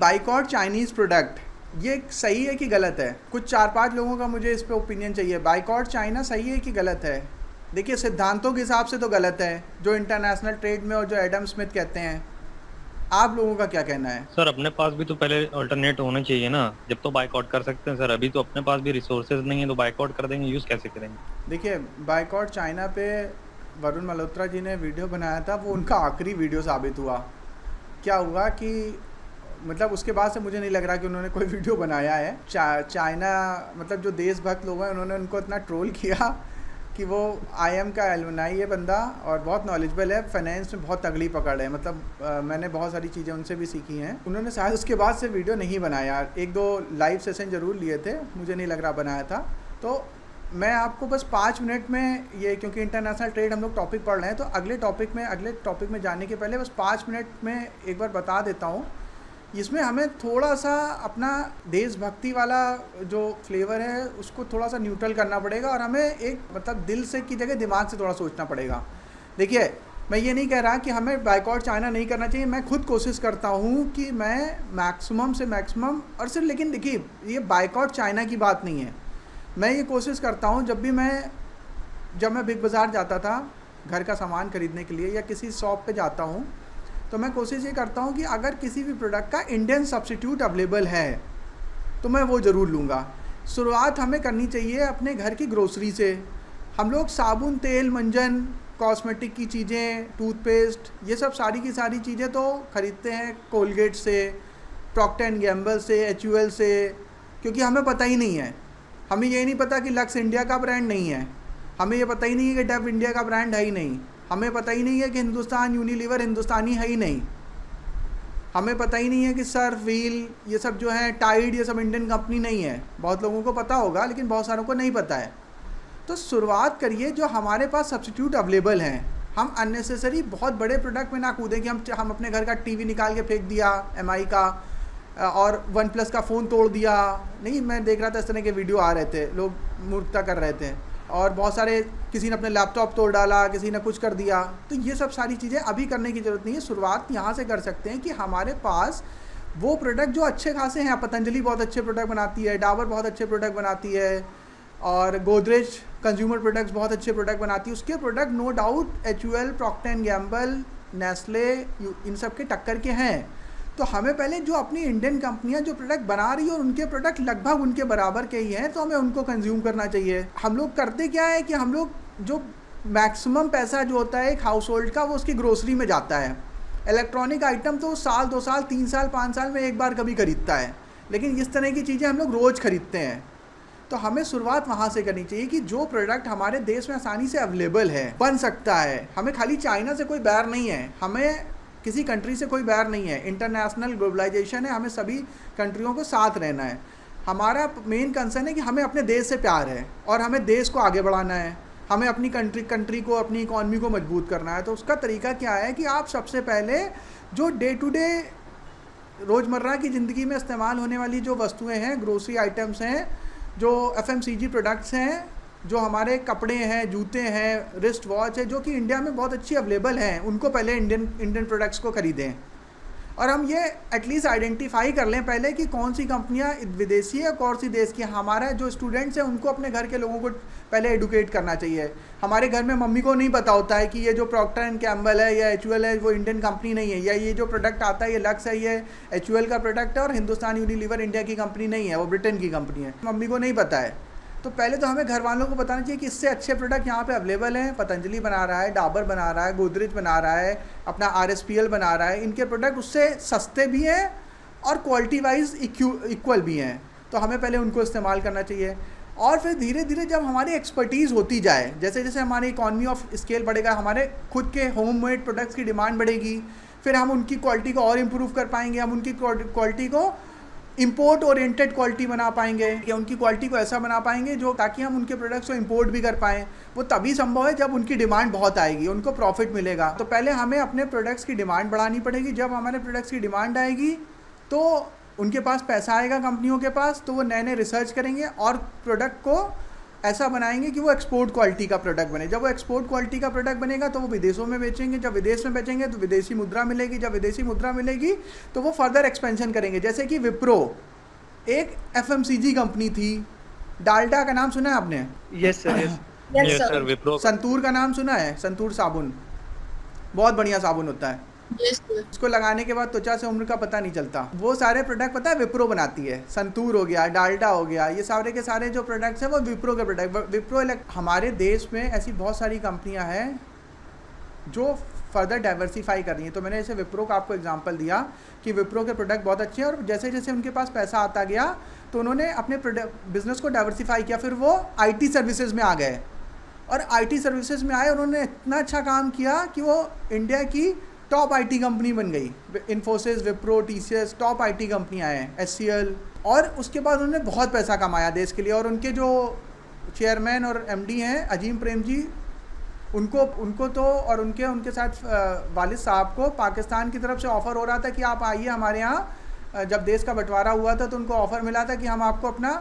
Boycott Chinese product ये सही है कि गलत है? कुछ चार पाँच लोगों का मुझे इस पर ओपिनियन चाहिए। बाइकआउट चाइना सही है कि गलत है? देखिए सिद्धांतों के हिसाब से तो गलत है जो इंटरनेशनल ट्रेड में और जो एडम स्मिथ कहते हैं। आप लोगों का क्या कहना है? सर अपने पास भी तो पहले अल्टरनेट होना चाहिए ना। जब तो बाइकआउट कर सकते हैं सर। अभी तो अपने पास भी रिसोर्सेज नहीं है तो बाइकआउट कर देंगे यूज़ कैसे करेंगे? देखिए बाइकआउट चाइना पे वरुण मल्होत्रा जी ने वीडियो बनाया था वो उनका आखिरी वीडियो साबित हुआ। क्या हुआ कि मतलब उसके बाद से मुझे नहीं लग रहा कि उन्होंने कोई वीडियो बनाया है। चा, चाइना मतलब जो देशभक्त लोग हैं उन्होंने उनको इतना ट्रोल किया कि वो आईएम का एलमनाई है बंदा और बहुत नॉलेजबल है फाइनेंस में बहुत तगड़ी पकड़ है। मतलब आ, मैंने बहुत सारी चीज़ें उनसे भी सीखी हैं। उन्होंने शायद उसके बाद से वीडियो नहीं बनाया। एक दो लाइव सेशन ज़रूर लिए थे मुझे नहीं लग रहा बनाया था। तो मैं आपको बस पाँच मिनट में ये क्योंकि इंटरनेशनल ट्रेड हम लोग टॉपिक पढ़ रहे हैं तो अगले टॉपिक में अगले टॉपिक में जाने के पहले बस पाँच मिनट में एक बार बता देता हूँ। इसमें हमें थोड़ा सा अपना देशभक्ति वाला जो फ्लेवर है, उसको थोड़ा सा न्यूट्रल करना पड़ेगा और हमें एक मतलब दिल से की जगह दिमाग से थोड़ा सोचना पड़ेगा। देखिए, मैं ये नहीं कह रहा कि हमें बाइकआउट चाइना नहीं करना चाहिए। मैं खुद कोशिश करता हूँ कि मैं मैक्सिमम से मैक्सिमम और सिर्फ़ लेकिन देखिए, ये बाइकआउट चाइना की बात नहीं है। मैं ये कोशिश करता हूँ जब भी मैं, जब मैं बिग बाज़ार जाता था, घर का सामान ख़रीदने के लिए या किसी शॉप पे जाता हूँ तो मैं कोशिश ये करता हूँ कि अगर किसी भी प्रोडक्ट का इंडियन सब्सिट्यूट अवेलेबल है तो मैं वो ज़रूर लूँगा। शुरुआत हमें करनी चाहिए अपने घर की ग्रोसरी से। हम लोग साबुन, तेल, मंजन कॉस्मेटिक की चीज़ें टूथपेस्ट ये सब सारी की सारी चीज़ें तो ख़रीदते हैं कोलगेट से प्रॉक्ट एंड गैम्बल से एच से, क्योंकि हमें पता ही नहीं है। हमें ये नहीं पता कि लक्स इंडिया का ब्रांड नहीं है। हमें ये पता ही नहीं है कि डब इंडिया का ब्रांड है ही नहीं। हमें पता ही नहीं है कि हिंदुस्तान यूनिलीवर हिंदुस्तानी है ही नहीं। हमें पता ही नहीं है कि सर व्हील, ये सब जो है, टाइड, ये सब इंडियन कंपनी नहीं है। बहुत लोगों को पता होगा, लेकिन बहुत सारों को नहीं पता है। तो शुरुआत करिए जो हमारे पास सब्सिट्यूट अवेलेबल हैं। हम अननेसेसरी बहुत बड़े प्रोडक्ट में ना कूदें कि हम हम अपने घर का टीवी निकाल के फेंक दिया एमआई का और वन प्लस का फ़ोन तोड़ दिया। नहीं, मैं देख रहा था इस तरह के वीडियो आ रहे थे, लोग मूर्खता कर रहे थे। और बहुत सारे किसी ने अपने लैपटॉप तोड़ डाला, किसी ने कुछ कर दिया तो ये सब सारी चीज़ें अभी करने की ज़रूरत नहीं है। शुरुआत यहाँ से कर सकते हैं कि हमारे पास वो प्रोडक्ट जो अच्छे खासे हैं, पतंजलि बहुत अच्छे प्रोडक्ट बनाती है, डाबर बहुत अच्छे प्रोडक्ट बनाती है, और गोदरेज कंज्यूमर प्रोडक्ट्स बहुत अच्छे प्रोडक्ट बनाती है, उसके product no doubt H U L Procter Gamble Nestle इन सब के टक्कर के हैं। तो हमें पहले जो अपनी इंडियन कंपनियाँ जो प्रोडक्ट बना रही है और उनके प्रोडक्ट लगभग उनके बराबर के ही हैं तो हमें उनको कंज्यूम करना चाहिए। हम लोग करते क्या है कि हम लोग जो मैक्सिमम पैसा जो होता है एक हाउस होल्ड का, वो उसकी ग्रोसरी में जाता है। इलेक्ट्रॉनिक आइटम तो साल, दो साल, तीन साल, पाँच साल में एक बार कभी खरीदता है। लेकिन इस तरह की चीज़ें हम लोग रोज़ खरीदते हैं। तो हमें शुरुआत वहाँ से करनी चाहिए कि जो प्रोडक्ट हमारे देश में आसानी से अवेलेबल है, बन सकता है। हमें खाली चाइना से कोई बैर नहीं है। हमें किसी कंट्री से कोई बैर नहीं है। इंटरनेशनल ग्लोबलाइजेशन है, हमें सभी कंट्रियों को साथ रहना है। हमारा मेन कंसर्न है कि हमें अपने देश से प्यार है और हमें देश को आगे बढ़ाना है। हमें अपनी कंट्री कंट्री को, अपनी इकॉनमी को मज़बूत करना है। तो उसका तरीका क्या है कि आप सबसे पहले जो डे टू डे रोज़मर्रा की ज़िंदगी में इस्तेमाल होने वाली जो वस्तुएँ हैं ग्रोसरी आइटम्स हैं, जो एफएमसीजी प्रोडक्ट्स हैं जो हमारे कपड़े हैं, जूते हैं रिस्ट वॉच है, जो कि इंडिया में बहुत अच्छी अवेलेबल हैं, उनको पहले इंडियन इंडियन प्रोडक्ट्स को ख़रीदें। और हम ये एटलीस्ट आइडेंटिफाई कर लें पहले कि कौन सी कंपनियाँ विदेशी है कौन सी देश की हमारा जो स्टूडेंट्स हैं, उनको अपने घर के लोगों को पहले एडुकेट करना चाहिए। हमारे घर में मम्मी को नहीं पता होता है कि ये जो प्रॉक्टर एंड कैम्बल है, या एच है, वो इंडियन कंपनी नहीं है, या ये जो प्रोडक्ट आता है, ये लक्स है, ये एच का प्रोडक्ट है, और हिंदुस्तान यूनिलीवर इंडिया की कंपनी नहीं है, वो ब्रिटेन की कंपनी है। मम्मी को नहीं पता है। तो पहले तो हमें घर वालों को बताना चाहिए कि इससे अच्छे प्रोडक्ट यहाँ पे अवेलेबल हैं। पतंजलि बना रहा है, डाबर बना रहा है, गोदरेज बना रहा है, अपना आरएसपीएल बना रहा है। इनके प्रोडक्ट उससे सस्ते भी हैं और क्वालिटी वाइज इक्वल भी हैं। तो हमें पहले उनको इस्तेमाल करना चाहिए। और फिर धीरे धीरे जब हमारी एक्सपर्टीज़ होती जाए, जैसे जैसे हमारी इकॉनमी ऑफ़ स्केल बढ़ेगा, हमारे खुद के होम मेड प्रोडक्ट्स की डिमांड बढ़ेगी, फिर हम उनकी क्वालिटी को और इम्प्रूव कर पाएँगे, हम उनकी क्वालिटी को इम्पोर्ट ओरिएंटेड क्वालिटी बना पाएँगे, या उनकी क्वालिटी को ऐसा बना पाएँगे जो ताकि हम उनके प्रोडक्ट्स को इम्पोर्ट भी कर पाएँ। वो तभी संभव है जब उनकी डिमांड बहुत आएगी, उनको प्रॉफिट मिलेगा। तो पहले हमें अपने प्रोडक्ट्स की डिमांड बढ़ानी पड़ेगी। जब हमारे प्रोडक्ट्स की डिमांड आएगी तो उनके पास पैसा आएगा कंपनियों के पास तो वो नए नए रिसर्च करेंगे और प्रोडक्ट को ऐसा बनाएँगे कि वो एक्सपोर्ट क्वालिटी का प्रोडक्ट बने। जब वो एक्सपोर्ट क्वालिटी का प्रोडक्ट बनेगा तो वो विदेशों में बेचेंगे। जब विदेश में बेचेंगे तो विदेशी मुद्रा मिलेगी। जब विदेशी मुद्रा मिलेगी तो वो फर्दर एक्सपेंशन करेंगे। जैसे कि विप्रो एक एफएमसीजी कंपनी थी। डाल्टा का नाम सुना है आपने? Yes sir yes yes sir Wipro Santoor का नाम सुना है? संतूर साबुन। बहुत बढ़िया साबुन होता है। इसको लगाने के बाद त्वचा से उम्र का पता नहीं चलता। वो सारे प्रोडक्ट पता है विप्रो बनाती है। संतूर हो गया, डाल्डा हो गया, ये सारे के सारे जो प्रोडक्ट्स हैं वो विप्रो के प्रोडक्ट विप्रो हमारे देश में ऐसी बहुत सारी कंपनियाँ हैं जो फर्दर डाइवर्सिफाई कर रही हैं। तो मैंने जैसे विप्रो का आपको एग्जांपल दिया कि विप्रो के प्रोडक्ट बहुत अच्छे हैं और जैसे जैसे उनके पास पैसा आता गया तो उन्होंने अपने बिज़नेस को डाइवर्सिफाई किया, फिर वो आईटी सर्विसेज़ में आ गए। और आईटी सर्विसेज़ में आए, उन्होंने इतना अच्छा काम किया कि वो इंडिया की टॉप आईटी कंपनी बन गई। Infosys Wipro TCS top IT कंपनियाँ हैं एस सी एल और उसके बाद उन्होंने बहुत पैसा कमाया देश के लिए। और उनके जो चेयरमैन और एमडी हैं, अजीम प्रेम जी, उनको उनको तो और उनके उनके साथ वालिद साहब को पाकिस्तान की तरफ़ से ऑफ़र हो रहा था कि आप आइए हमारे यहाँ। जब देश का बंटवारा हुआ था तो उनको ऑफ़र मिला था कि हम आपको अपना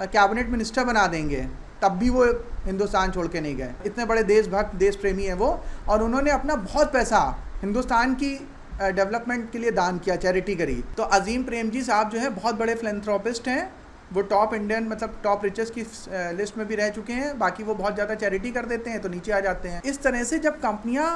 कैबिनेट मिनिस्टर बना देंगे। तब भी वो हिंदुस्तान छोड़ के नहीं गए। इतने बड़े देशभक्त देश प्रेमी हैं वो। और उन्होंने अपना बहुत पैसा हिंदुस्तान की डेवलपमेंट के लिए दान किया चैरिटी करी। तो अजीम प्रेम जी साहब जो है, बहुत बड़े फिलेंथ्रोपिस्ट हैं। वो टॉप इंडियन मतलब टॉप रिचेस की लिस्ट में भी रह चुके हैं। बाकी वो बहुत ज़्यादा चैरिटी कर देते हैं तो नीचे आ जाते हैं। इस तरह से जब कंपनियाँ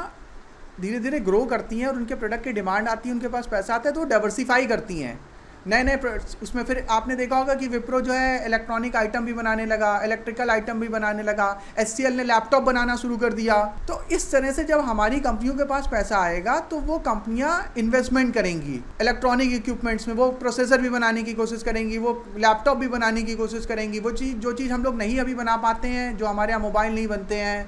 धीरे धीरे ग्रो करती हैं और उनके प्रोडक्ट की डिमांड आती है, उनके पास पैसा आता है तो वो डाइवर्सीफाई करती हैं। नए नए उसमें फिर आपने देखा होगा कि विप्रो जो है इलेक्ट्रॉनिक आइटम भी बनाने लगा इलेक्ट्रिकल आइटम भी बनाने लगा एससीएल ने लैपटॉप बनाना शुरू कर दिया। तो इस तरह से जब हमारी कंपनियों के पास पैसा आएगा तो वो कंपनियाँ इन्वेस्टमेंट करेंगी। इलेक्ट्रॉनिक इक्विपमेंट्स में वो प्रोसेसर भी बनाने की कोशिश करेंगी, वो लैपटॉप भी बनाने की कोशिश करेंगी। वो चीज़, जो चीज़ हम लोग नहीं अभी बना पाते हैं, जो हमारे यहाँ मोबाइल नहीं बनते हैं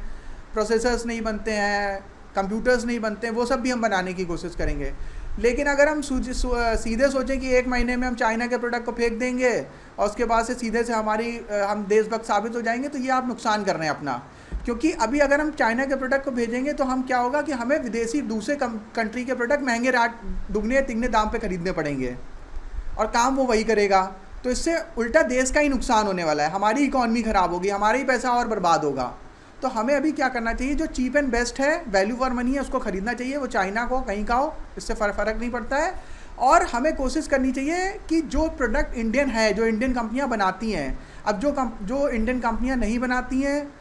प्रोसेसर्स नहीं बनते हैं कंप्यूटर्स नहीं बनते हैं, वो सब भी हम बनाने की कोशिश करेंगे। लेकिन अगर हम सीधे सोचें कि एक महीने में हम चाइना के प्रोडक्ट को फेंक देंगे, और उसके बाद से सीधे से हमारी हम देशभक्त साबित हो जाएँगे तो ये आप नुकसान कर रहे हैं अपना। क्योंकि अभी अगर हम चाइना के प्रोडक्ट को भेजेंगे तो हम क्या होगा कि हमें विदेशी दूसरे कंट्री के प्रोडक्ट महँगे राट दुगने, तिगने दाम पे खरीदने पड़ेंगे। और काम वो वही करेगा। तो इससे उल्टा देश का ही नुकसान होने वाला है। हमारी इकॉनमी ख़राब होगी, हमारा ही पैसा और बर्बाद होगा। तो हमें अभी क्या करना चाहिए? जो चीप एंड बेस्ट है वैल्यू फॉर मनी है, उसको ख़रीदना चाहिए। वो चाइना को, कहीं का हो, इससे फ़र्क नहीं पड़ता है। और हमें कोशिश करनी चाहिए कि जो प्रोडक्ट इंडियन है, जो इंडियन कंपनियाँ बनाती हैं, अब जो कम जो इंडियन कंपनियाँ नहीं बनाती हैं,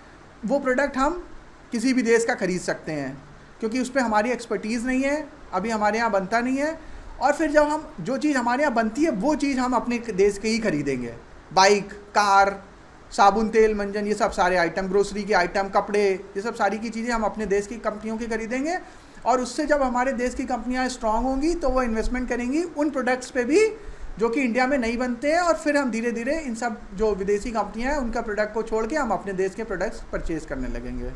वो प्रोडक्ट हम किसी भी देश का ख़रीद सकते हैं। क्योंकि उस पर हमारी एक्सपर्टीज़ नहीं है, अभी हमारे यहाँ बनता नहीं है। और फिर जब हम, जो चीज़ हमारे यहाँ बनती है, वो चीज़ हम अपने देश के ही खरीदेंगे। बाइक कार साबुन, तेल, मंजन, ये सब सारे आइटम ग्रोसरी के आइटम कपड़े, ये सब सारी की चीज़ें हम अपने देश की कंपनियों की खरीदेंगे। और उससे जब हमारे देश की कंपनियाँ स्ट्रांग होंगी तो वो इन्वेस्टमेंट करेंगी उन प्रोडक्ट्स पे भी, जो कि इंडिया में नहीं बनते हैं, और फिर हम धीरे धीरे इन सब जो विदेशी कंपनियाँ हैं, उनका प्रोडक्ट को छोड़ के हम अपने देश के प्रोडक्ट्स परचेज करने लगेंगे।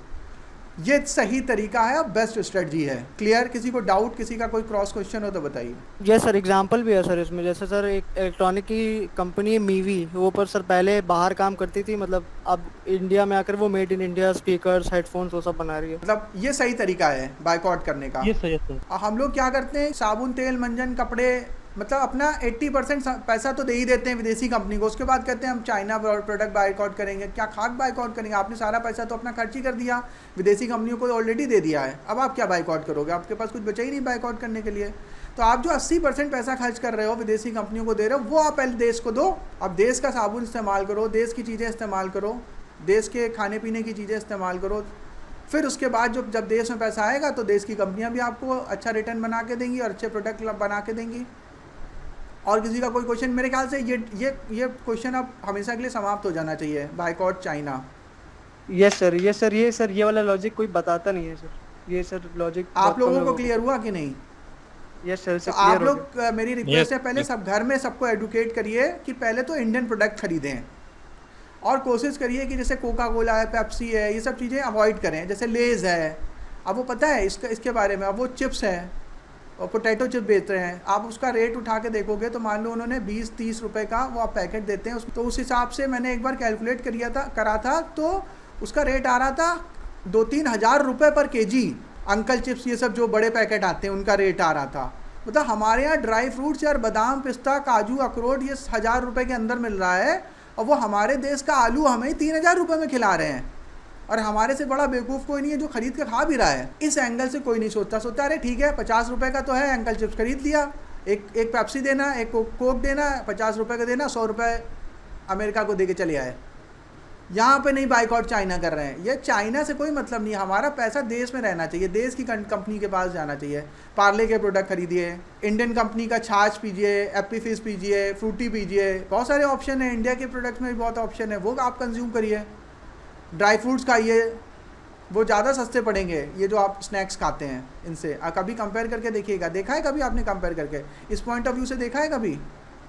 ये सही तरीका है और बेस्ट स्ट्रेटजी है। क्लियर किसी को डाउट किसी का कोई क्रॉस क्वेश्चन हो तो बताइए। ये सर एग्जांपल भी है सर इसमें। जैसे सर एक इलेक्ट्रॉनिक की कंपनी है मीवी वो पर सर पहले बाहर काम करती थी मतलब अब इंडिया में आकर वो made in India speakers headphones वो सब बना रही है। मतलब ये सही तरीका है बाइकआउट करने का। ये सही है हम लोग क्या करते हैं? साबुन तेल मंजन कपड़े मतलब अपना 80 परसेंट पैसा तो दे ही देते हैं विदेशी कंपनी को। उसके बाद कहते हैं, हम चाइना प्रोडक्ट बाइकआउट करेंगे। क्या खाक बाइकआउट करेंगे? आपने सारा पैसा तो अपना खर्च ही कर दिया। विदेशी कंपनियों को ऑलरेडी दे दिया है। अब आप क्या बाइकआउट करोगे? आपके पास कुछ बचा ही नहीं बाइकआउट करने के लिए। तो आप जो 80 परसेंट पैसा खर्च कर रहे हो विदेशी कंपनियों को दे रहे हो, वो आप पहले देश को दो। आप देश का साबुन इस्तेमाल करो, देश की चीज़ें इस्तेमाल करो, देश के खाने पीने की चीज़ें इस्तेमाल करो। फिर उसके बाद जब जब देश में पैसा आएगा तो देश की कंपनियाँ भी आपको अच्छा रिटर्न बना के देंगी और अच्छे प्रोडक्ट बना के देंगी। और किसी का कोई क्वेश्चन मेरे ख्याल से ये ये ये क्वेश्चन अब हमेशा के लिए समाप्त हो जाना चाहिए boycott China yes sir yes sir ये सर ये वाला लॉजिक कोई बताता नहीं है सर ये सर लॉजिक आप लोगों को क्लियर हुआ कि नहीं? यस सर तो आप लोग मेरी रिक्वेस्ट है पहले सब घर में सबको एडुकेट करिए कि पहले तो इंडियन प्रोडक्ट खरीदें और कोशिश करिए कि जैसे कोका कोला है पेप्सी है ये सब चीज़ें अवॉइड करें। जैसे लेज़ है अब वो पता है इसका इसके बारे में अब वो चिप्स हैं। पोटैटो चिप बेच रहे हैं। आप उसका रेट उठा के देखोगे तो मान लो उन्होंने 20-30 रुपए का वो आप पैकेट देते हैं तो उस हिसाब से मैंने एक बार कैलकुलेट करिया था, करा था तो उसका रेट आ रहा था दो तीन हज़ार रुपये पर के जी अंकल चिप्स ये सब जो बड़े पैकेट आते हैं, उनका रेट आ रहा था। मतलब हमारे यहाँ ड्राई फ्रूट्स यार, बादाम, पिस्ता, काजू, अखरोट, ये हज़ार रुपये के अंदर मिल रहा है, और वो हमारे देश का आलू हमें तीन हज़ार रुपये में खिला रहे हैं। और हमारे से बड़ा बेवकूफ़ कोई नहीं है जो खरीद के खा भी रहा है। इस एंगल से कोई नहीं सोचता। सोचता अरे ठीक है, पचास रुपये का तो है एंकल चिप्स खरीद लिया। एक एक पेप्सी देना, एक कोक देना, पचास रुपये का देना, सौ रुपये अमेरिका को दे के चले आए। यहाँ पे नहीं बाइकआउट चाइना कर रहे हैं। ये चाइना से कोई मतलब नहीं हमारा पैसा देश में रहना चाहिए। देश की कंपनी के पास जाना चाहिए। पार्ले के प्रोडक्ट खरीदिए। इंडियन कंपनी का छाछ पीजिए एप्पी फ़िश पीजिए फ्रूटी पीजिए। बहुत सारे ऑप्शन है। इंडिया के प्रोडक्ट्स में भी बहुत ऑप्शन है। वो आप कंज्यूम करिए। ड्राई फ्रूट्स खाइए वो ज़्यादा सस्ते पड़ेंगे ये जो आप स्नैक्स खाते हैं इनसे। कभी कंपेयर करके देखिएगा। देखा है कभी आपने कंपेयर करके? इस पॉइंट ऑफ़ व्यू से देखा है कभी?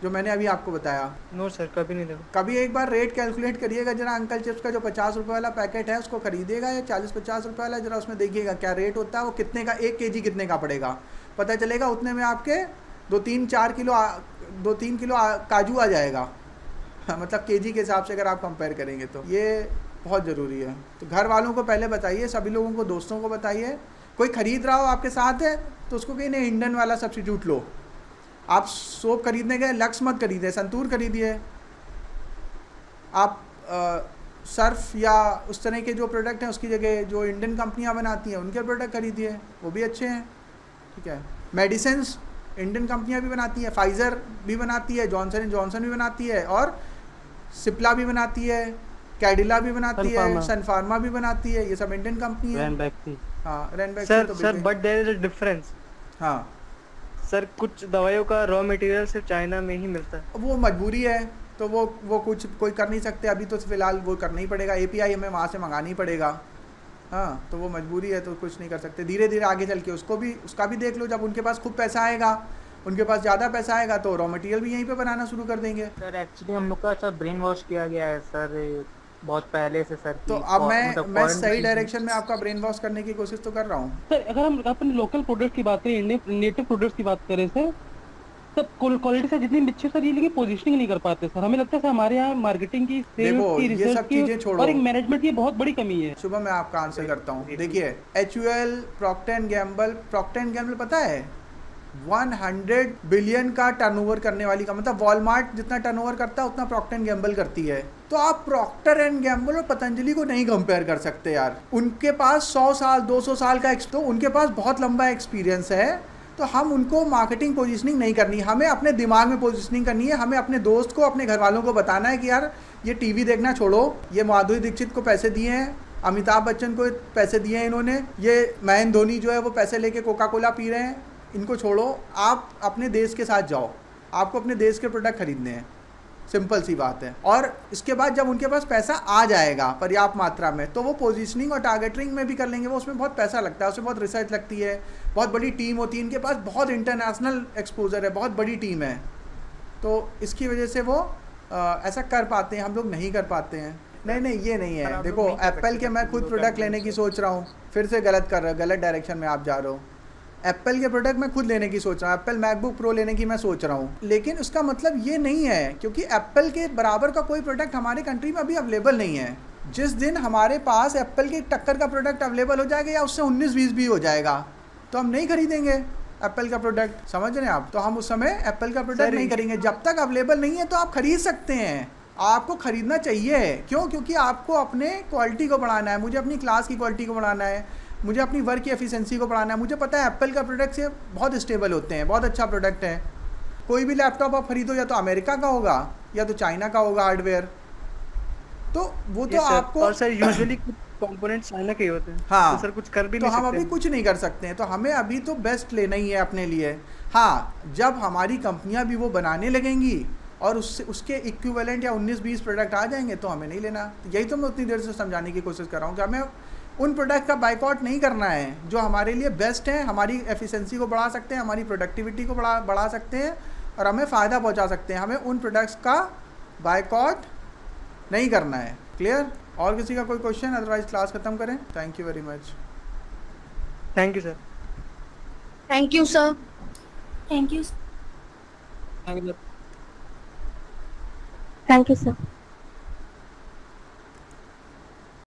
जो मैंने अभी आपको बताया। नो सर कभी नहीं देखा। कभी एक बार रेट कैलकुलेट करिएगा जरा अंकल चिप्स का जो पचास रुपये वाला पैकेट है उसको खरीदिएगा या चालीस पचास रुपये वाला जरा उसमें देखिएगा क्या रेट होता है वो कितने का एक के कितने का पड़ेगा। पता चलेगा उतने में आपके दो तीन चार किलो दो तीन किलो काजू आ जाएगा। मतलब के के हिसाब से अगर आप कंपेयर करेंगे तो। ये बहुत ज़रूरी है। तो घर वालों को पहले बताइए सभी लोगों को दोस्तों को बताइए कोई ख़रीद रहा हो आपके साथ है तो उसको कहीं नहीं इंडन वाला सब्सिट्यूट लो। आप सोप खरीदने गए लक्स मत खरीदे संतूर खरीदिए। आप आ, सर्फ या उस तरह के जो प्रोडक्ट हैं उसकी जगह जो इंडियन कंपनियाँ बनाती हैं उनके प्रोडक्ट खरीदिए वो भी अच्छे हैं। ठीक है? मेडिसिन इंडियन कंपनियाँ भी बनाती हैं फाइज़र भी बनाती है जॉनसन एंड जॉनसन भी बनाती है और सिप्ला भी बनाती है। कैडिला भी बनाती है सन फार्मा भी बनाती है ये सब इंडियन कंपनी है। हाँ रैनबैक सर तो sir but there is a difference हाँ। सर कुछ दवाइयों का रॉ मटेरियल सिर्फ़ चाइना में ही मिलता है। वो मजबूरी है तो वो वो कुछ कोई कर नहीं सकते अभी तो फ़िलहाल वो करना ही पड़ेगा एपीआई हमें वहाँ से मंगाना ही पड़ेगा। हाँ तो वो मजबूरी है तो कुछ नहीं कर सकते। धीरे धीरे आगे चल के उसको भी उसका भी देख लो जब उनके पास खूब पैसा आएगा उनके पास ज़्यादा पैसा आएगा तो रॉ मटेरियल भी यहीं पे बनाना शुरू कर देंगे। सर एक्चुअली हम लोग का सर ब्रेन वॉश किया गया है सर बहुत पहले से सर तो अब मैं मतलब मैं सही डायरेक्शन में आपका ब्रेन वॉश करने की कोशिश तो कर रहा हूँ। सर अगर हम अपने लोकल प्रोडक्ट की बात करें नेटिव प्रोडक्ट्स की बात करें सर सब क्वालिटी से जितनी अच्छी सर ये लेकिन पोजीशनिंग नहीं कर पाते सर। हमें लगता है सर हमारे यहाँ मार्केटिंग की सेल्स की रिसर्च की और एक मैनेजमेंट की बहुत बड़ी कमी है। सुबह मैं आपका आंसर करता हूँ। देखिए H U L Procter Gamble Procter Gamble पता है? 100 बिलियन का टर्नओवर करने वाली का मतलब वॉलमार्ट जितना टर्नओवर करता है, उतना प्रॉक्टर एंड गैम्बल करती है। तो आप प्रॉक्टर एंड गैम्बल और पतंजलि को नहीं कंपेयर कर सकते यार। उनके पास 100 साल 200 साल का तो उनके पास बहुत लंबा एक्सपीरियंस है। तो हम उनको मार्केटिंग पोजिशनिंग नहीं करनी, हमें अपने दिमाग में पोजिशनिंग करनी है। हमें अपने दोस्त को, अपने घर वालों को बताना है कि यार, ये टीवी देखना छोड़ो, ये माधुरी दीक्षित को पैसे दिए हैं, अमिताभ बच्चन को पैसे दिए हैं इन्होंने, ये महेंद्र धोनी जो है वो पैसे लेके कोका कोला पी रहे हैं। इनको छोड़ो आप अपने देश के साथ जाओ। आपको अपने देश के प्रोडक्ट खरीदने हैं। सिंपल सी बात है। और इसके बाद जब उनके पास पैसा आ जाएगा पर्याप्त मात्रा में तो वो पोजीशनिंग और टारगेटिंग में भी कर लेंगे। वो उसमें बहुत पैसा लगता है उसमें बहुत रिसर्च लगती है बहुत बड़ी टीम होती है। इनके पास बहुत इंटरनेशनल एक्सपोजर है बहुत बड़ी टीम है। तो इसकी वजह से वो आ, ऐसा कर पाते हैं हम लोग नहीं कर पाते हैं। नहीं नहीं ये नहीं है। देखो एप्पल के मैं खुद प्रोडक्ट लेने की सोच रहा हूँ फिर से गलत कर रहा गलत डायरेक्शन में आप जा रहे हो। एप्पल के प्रोडक्ट मैं खुद लेने की सोच रहा हूँ एप्पल मैकबुक प्रो लेने की मैं सोच रहा हूँ। लेकिन उसका मतलब ये नहीं है क्योंकि एप्पल के बराबर का कोई प्रोडक्ट हमारे कंट्री में अभी अवेलेबल नहीं है। जिस दिन हमारे पास एप्पल के टक्कर का प्रोडक्ट अवेलेबल हो जाएगा या उससे उन्नीस बीस भी हो जाएगा तो हम नहीं खरीदेंगे एप्पल का प्रोडक्ट समझ रहे हैं आप? तो हम उस समय एप्पल का प्रोडक्ट नहीं करेंगे। जब तक अवेलेबल नहीं है तो आप खरीद सकते हैं। आपको खरीदना चाहिए। क्यों? क्योंकि आपको अपने क्वालिटी को बढ़ाना है। मुझे अपनी क्लास की क्वालिटी को बढ़ाना है। मुझे अपनी वर्क की एफिशिएंसी को बढ़ाना है। मुझे पता है एप्पल का प्रोडक्ट से बहुत स्टेबल होते हैं बहुत अच्छा प्रोडक्ट है। कोई भी लैपटॉप आप खरीदो या तो अमेरिका का होगा या तो चाइना का होगा हार्डवेयर तो वो तो आपको और सर यूजुअली कंपोनेंट चाइना के होते हैं। हाँ। तो सर कुछ कर भी तो नहीं हम अभी कुछ नहीं कर सकते हैं। तो हमें अभी तो बेस्ट लेना ही है अपने लिए। हाँ जब हमारी कंपनियाँ भी वो बनाने लगेंगी और उससे उसके इक्विवेलेंट या 19-20 प्रोडक्ट आ जाएँगे तो हमें नहीं लेना। यही तो मैं उतनी देर से समझाने की कोशिश कर रहा हूँ कि हमें उन प्रोडक्ट का बाइकआउट नहीं करना है जो हमारे लिए बेस्ट हैं हमारी एफिशिएंसी को बढ़ा सकते हैं हमारी प्रोडक्टिविटी को बढ़ा बढ़ा सकते हैं और हमें फ़ायदा पहुँचा सकते हैं। हमें उन प्रोडक्ट्स का बाइकआउट नहीं करना है। क्लियर और किसी का कोई क्वेश्चन अदरवाइज़ क्लास खत्म करें। Thank you very much thank you sir thank you sir thank you thank you thank you sir